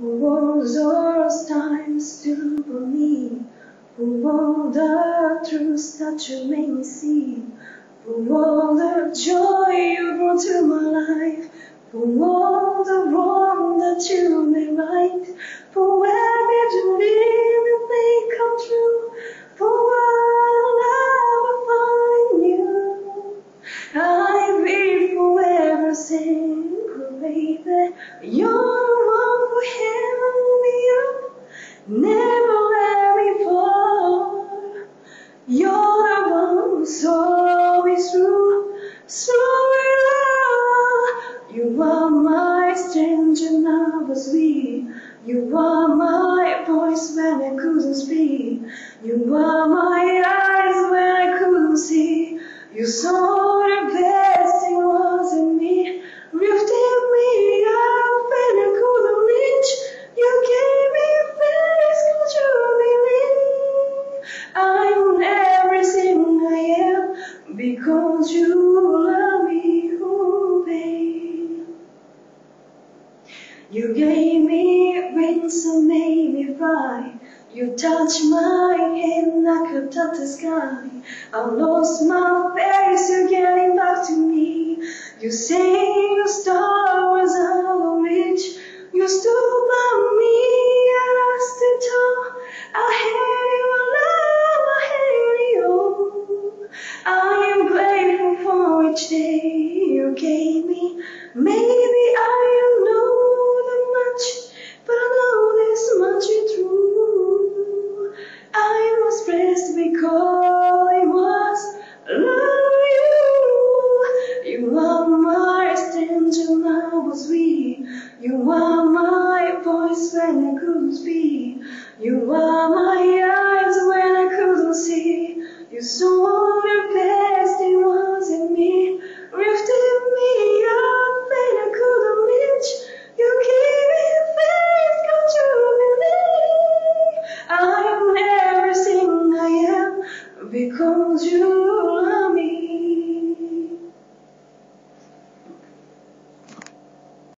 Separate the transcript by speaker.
Speaker 1: Who all those times stood for? Who all the truths that you made me see? Who all the joy you brought to my life? For all the wrong that you made right? For every dream you made come true? For what love I find you? I be forever single, baby. You're Weak. You were my voice when I couldn't speak. You were my eyes when I couldn't see. You saw the best in was in me. Lifted me up when I couldn't reach. You gave me you believe. I'm everything I am because you love me, You gave me wings and made me fly. You touched my hand, I could touch the sky. I lost my face, you're getting back to me. You say the star was out of reach. You stood by me and I stood tall. I hate you, love, I hate you. I am grateful for each day you gave me. Maybe couldn't speak. You are my eyes when I couldn't see. You saw the best it was in me. Lifted me up when I couldn't reach. You gave me faith, come to believe. I'm everything I am because you